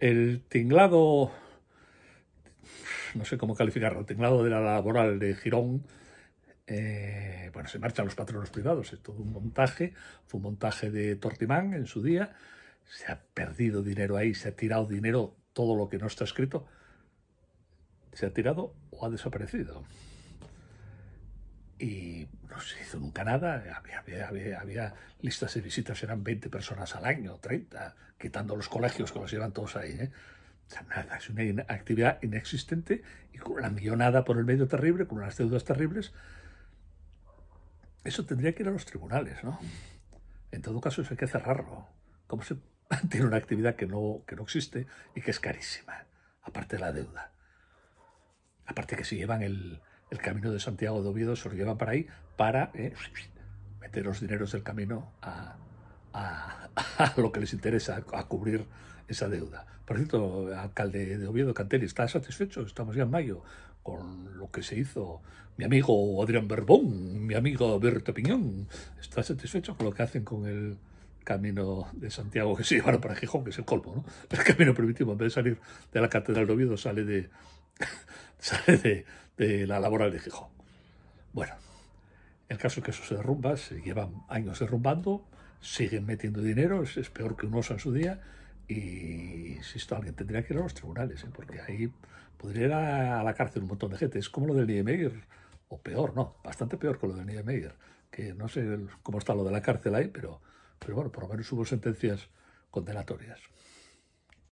el tinglado, no sé cómo calificarlo, el tinglado de la laboral de Girón, eh, bueno, se marchan los patronos privados, es todo un montaje, fue un montaje de Tortimán en su día, se ha perdido dinero ahí, se ha tirado dinero, todo lo que no está escrito, se ha tirado o ha desaparecido. Y no se hizo nunca nada, había, había, había, listas de visitas, eran 20 personas al año, 30, quitando los colegios que los llevan todos ahí. ¿eh? O sea, nada, es una actividad inexistente y con una millonada por el medio terrible, con unas deudas terribles, eso tendría que ir a los tribunales, ¿no? En todo caso, eso hay que cerrarlo. ¿Cómo se tiene una actividad que no, que no existe y que es carísima? Aparte de la deuda. Aparte que si llevan el, el camino de Santiago de Oviedo, se lo llevan para ahí para eh, meter los dineros del camino a, a, lo que les interesa, a cubrir esa deuda. Por cierto, alcalde de Oviedo, Cantelli, ¿está satisfecho? Estamos ya en mayo con lo que se hizo. Mi amigo Adrián Berbón, mi amigo Berto Piñón, está satisfecho con lo que hacen con el camino de Santiago que se llevaron para Gijón, que es el colmo, ¿no? El camino primitivo, en vez de salir de la Catedral de Oviedo, sale de, sale de, la laboral de Gijón. Bueno, el caso es que eso se derrumba, se llevan años derrumbando, siguen metiendo dinero, es, peor que un oso en su día, y insisto, alguien tendría que ir a los tribunales, ¿eh? porque ahí podría ir a la cárcel un montón de gente. Es como lo del Niemeyer, o peor, no, bastante peor que lo del Niemeyer, que no sé cómo está lo de la cárcel ahí, pero, pero bueno, por lo menos hubo sentencias condenatorias.